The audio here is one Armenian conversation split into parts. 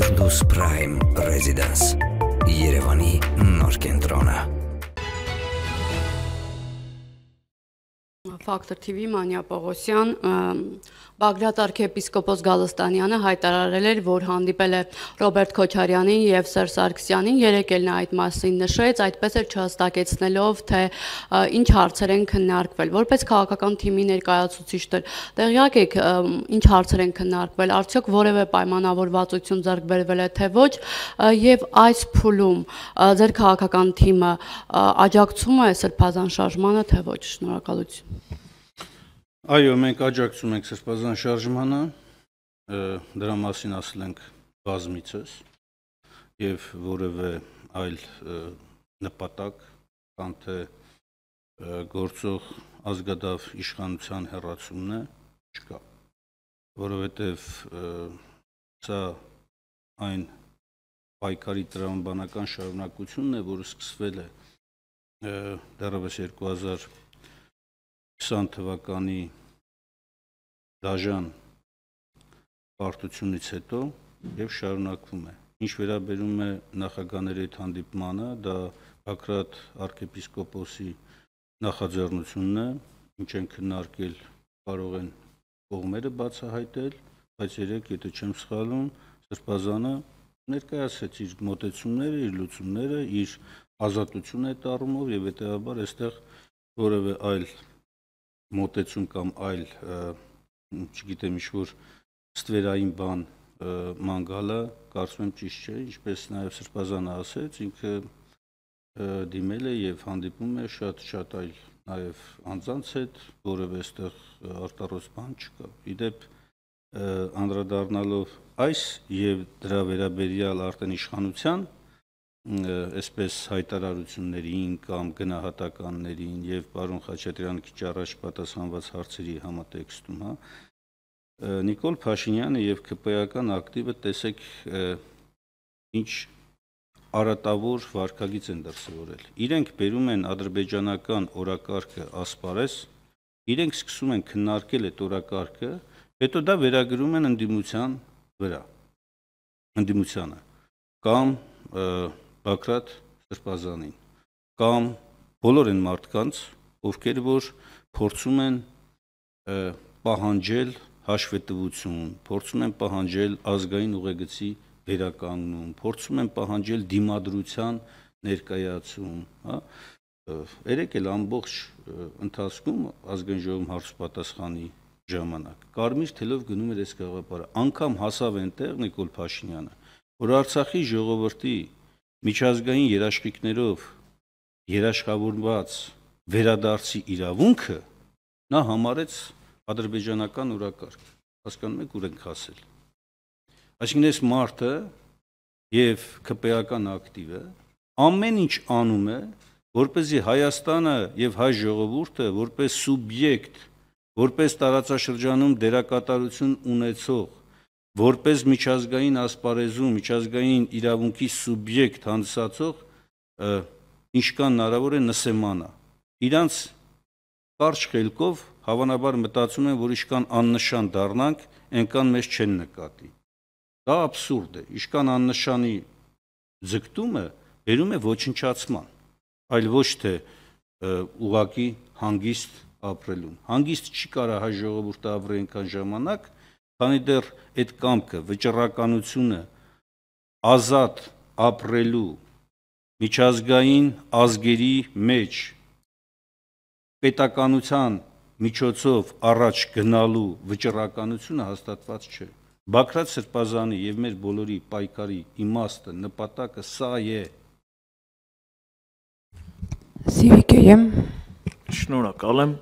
Irdus Prime Residence։ Երևանի նոր կենտրոնը։ Ֆակտոր TV Մանյա Պողոսյան Բագրատ arczepiskopos Գալստանյանը հայտարարել էր, որ հանդիպել է Ռոբերտ Քոչարյանին եւ Սերժ Սարգսյանին, երեք էլ նա այդ մասին նշեց, այդպես էլ չհստակեցնելով, թե ինչ հարցեր են քննարկվել։ Որպես քաղաքական թիմի ներկայացուցիչներ, տեղյակ եք ինչ հարցեր են քննարկվել, արդյոք որևէ պայմանավորվածություն ձեռք բերվել է թե ոչ, եւ այս փուլում ձեր քաղաքական թիմը աջակցում է սրբազան շարժմանը թե ոչ։ Շնորհակալություն։ Այո, մենք աջակցում ենք սրբազան շարժմանը, դրա մասին ասել ենք բազմիցս եւ որևէ այլ նպատակ կամ թե գործող ազգադավ իշխանության հերացումն է չկա որովհետև սա այն պայքարի տրամաբանական շարունակությունն է, որը սկսվել է դեռևս 2020 թվականի դաժան պարտությունից հետո եւ շարունակվում է։ Ինչ վերաբերում է նախագաների հետ հանդիպմանը, դա Բաքրատ arczepiskopos-ի նախաձեռնությունն է, ինչ են քննարկել կարող են կողմերը բացահայտել, բայց երեք, եթե չեմ սխալվում, Սրբազանը ներկայացրեց իր մոտեցումները, իր լուծումները, իր ազատությունը այդ առումով եւ հետեւաբար այստեղ որևէ այլ մոտեցում կամ այլ չգիտեմ, ինչ որ ստվերային բան ման գալը, կարծում եմ ճիշտ չէ, ինչպես նաև Սրբազանը ասեց, ինքը դիմել է եւ հանդիպում է շատ-շատ այլ նաև անձանց հետ, որևէ այստեղ արտարոց բան չկա։ Իդեպ անդրադառնալով այս եւ դրա վերաբերյալ արդեն իշխանության այսպես հայտարարություններին կամ գնահատականներին եւ պարոն Խաչատրյանը քիչ առաջ պատասխանված հարցերի համատեքստում, հա, Նիկոլ Փաշինյանը եւ ԿՊ-ական ակտիվը տեսեք ինչ արատավոր վարկագիծ են դրսևորել։ Իրենք բերում են ադրբեջանական օրակարգը ասպարես, իրենք սկսում են քննարկել այդ օրակարգը, հետո դա վերագրում են ընդդիմության վրա։ Ընդդիմությանը կամ Բակրատ Սրբազանին կամ բոլոր այն մարդկանց, ովքեր որ փորձում են պահանջել հաշվետվություն, փորձում են պահանջել ազգային ուղեգծի վերականգնում, փորձում են պահանջել դիմադրության ներկայացում, հա երեք էլ ամբողջ ընթացքում ազգային ժողովում հարց պատասխանի ժամանակ կարմիր թելով գնում էր այս գաղափարը անգամ հասավ այնտեղ Նիկոլ Փաշինյանը որ Արցախի ժողովրդի միջազգային երաշխիքներով երաշխավորված վերադարձի իրավունքը նա համարեց ադրբեջանական օրակարգ։ Հասկանում եք ուր ենք հասել։ Այսինքն այս մարդը եւ ԿՊԱ-ական ակտիվը ամեն ինչ անում է, որպեսզի Հայաստանը եւ հայ ժողովուրդը որպես սուբյեկտ, որպես տարածաշրջանում դերակատարություն ունեցող, որպես միջազգային ասպարեզում միջազգային իրավունքի սուբյեկտ հանդիսացող ինչքան հնարավոր է նսեմանա։ Իրանց կարճ խելքով հավանաբար մտածում են, որ իշքան աննշան դառնանք, այնքան մեզ չեն նկատի։ Դա абսուրդ է։ Իշքան աննշանի ձգտումը վերում է ոչնչացման, այլ ոչ թե ուղակի հանգիստ ապրելուն։ Հանգիստ չի կարա հայ ժողովուրդը ապրի այնքան ժամանակ, քանի դեռ այդ կամքը, վճռականությունը ազատ ապրելու միջազգային ազգերի մեջ պետականության միջոցով առաջ գնալու վճռականությունը հաստատված չէ։ Բակրատ Սրբազանի եւ մեր բոլորի պայքարի իմաստը, նպատակը սա է։ Սիվիկեյեմ Շնորհակալ եմ։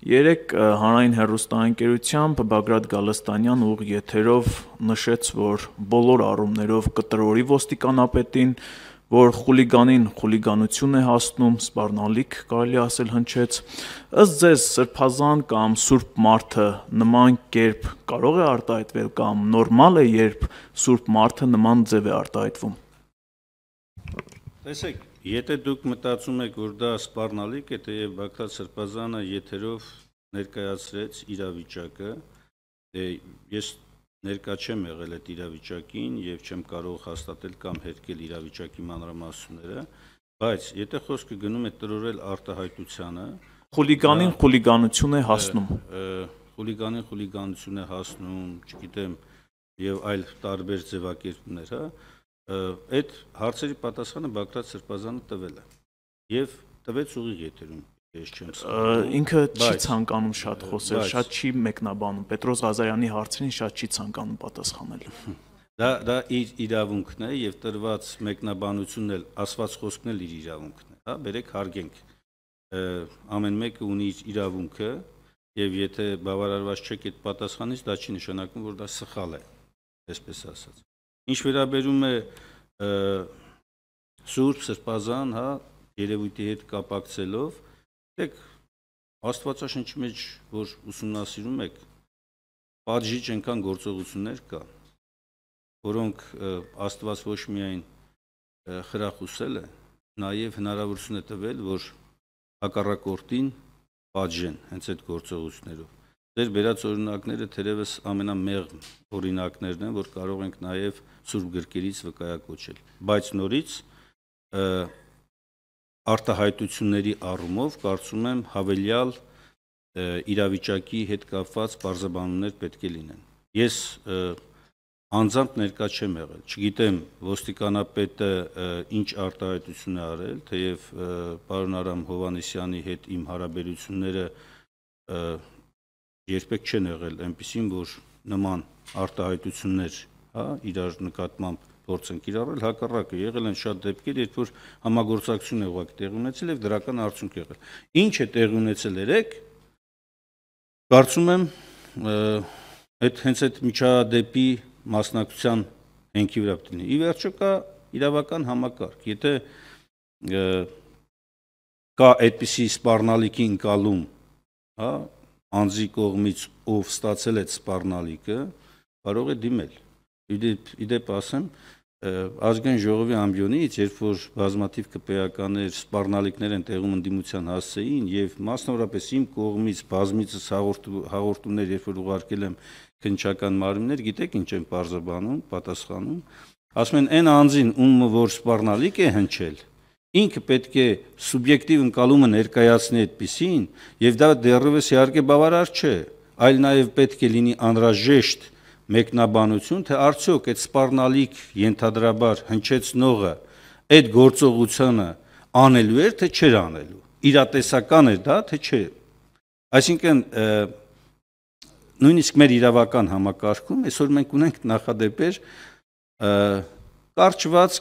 Երեք հանրային հերոստանգերությամբ Բագրատ Գալստանյան ուղ եթերով նշեց, որ բոլոր առումներով կտրորի ոստիկանապետին, որ խուլիգանին խուլիգանություն է հասնում, սպառնալիք կարելի ասել հնչեց։ Ըստ ձեզ սրբազան կամ սուրբ մարդը նման կերպ կարող է արտահայտվել կամ նորմալ է, երբ սուրբ մարդը նման ձև է արտահայտվում։ Տեսեք, եթե դուք մտածում եք, որ դա սպառնալիք է, թեև Բաքրատ Սրբազանը եթերով ներկայացրեց իրավիճակը, ես ներկա չեմ եղել այդ իրավիճակին եւ չեմ կարող հաստատել կամ հերկել իրավիճակի մանրամասները, բայց եթե խոսքը գնում է տրորել արտահայտությանը, խուլիգանին խուլիգանություն է հասնում։ խուլիգանին խուլիգանություն է հասնում, չգիտեմ, եւ այլ տարբեր ձևակերպներ, հա, այդ հարցերի պատասխանը Բագրատ Սրբազանը տվել է։ Եվ տվեց ուղիղ եթերում ես չեմ սխալվում։ Ինքը չի ցանկանում շատ խոսել, շատ չի մեկնաբանում։ Պետրոս Ղազարյանի հարցերին շատ չի ցանկանում պատասխանել։ Դա դա իր իրավունքն է եւ տրված մեկնաբանությունն էլ ասված խոսքն էլ իր իրավունքն է, հա, բերեք հարգենք։ Ամեն մեկը ունի իր իրավունքը եւ եթե բավարարված չեք այդ պատասխանից, դա չի նշանակում, որ դա սխալ է, այսպես ասած։ Ինչ վերաբերում է Սուրբ Սրբազան, հա, երևույթի հետ կապակցելով, Դեք Աստվածաշնչի մեջ որ ուսումնասիրում եք, պատժիչ այնքան գործողություններ կա, որոնք Աստված ոչ միայն խրախուսել է, նաև հնարավորություն է տվել, որ հակառակորդին պատժեն հենց այդ գործողություններով։ Ձեր վերած օրինակները թերևս ամենամեղ օրինակներն են, որ կարող ենք նաև սուրբ գրքերից վկայակոչել։ Բայց նորից արտահայտությունների առումով կարծում եմ հավելյալ իրավիճակի հետ կապված բարձաբանումներ պետք է լինեն։ Ես անձամբ ներկա չեմ եղել։ Չգիտեմ ոստիկանապետը ինչ արտահայտություն է արել, թեև պարոն Արամ Հովանեսյանի հետ իմ հարաբերությունները երբեք չեն եղել այնպեսին, որ նման արտահայտություններ, հա, իրար նկատմամբ փորձ են կիրառել, հակառակը եղել են շատ դեպքեր, երբ որ համագործակցություն է ուղղակի տեղի ունեցել եւ դրական արդյունք եղել։ Ինչ է տեղի ունեցել երեք։ Կարծում եմ այդ հենց այդ միջադեպի մասնակցության հենքի վրա պետք է լինի։ Ի վերջո կա իրավական համակարգ։ Եթե կա այդպիսի սպառնալիքի ընկալում, հա, անձի կողմից ով ստացել այդ սպառնալիքը, կարող է դիմել։ Իդեպ ասեմ, ազգային ժողովի ամբիոնից, երբ որ բազմաթիվ կպեականներ, սպառնալիքներ են տեղում ընդդիմության հասցեին եւ մասնավորապես իմ կողմից բազմիցս հաղորդումներ, երբ որ ուղարկել եմ քնչական մարմիններ, գիտեք ինչ են բարձաբանում, պատասխանում, ասում են այն անձին, ում որ սպառնալիք է հնչել, ինքը պետք է սուբյեկտիվ ընկալումը ներկայացնի այդպեսին եւ դա դեռևս իհարկե բավարար չէ, այլ նաեւ պետք է լինի անհրաժեշտ մեկնաբանություն, թե արդյոք այդ սպառնալիք ենթադրաբար հնչեցնողը այդ գործողությունը անելու էր, թե չէր անելու։ Իրատեսական էր դա, թե չէ։ Այսինքն նույնիսկ մեր իրավական համակարգում այսօր մենք ունենք նախադեպեր կարճված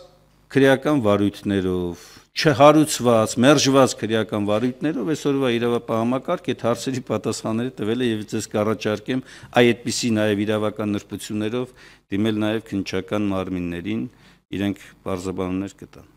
քրեական վարույթներով, չհարուցված, մերժված քրեական վարույթներով այսօրվա իրավապահամակարգ այդ հարցերի պատասխանները տվել է եւ ձեզ կառաջարկեմ այ այդպիսի նաեւ իրավական նրբություններով դիմել նաեւ քնչական մարմիններին իրենք բարձաբանումներ կտան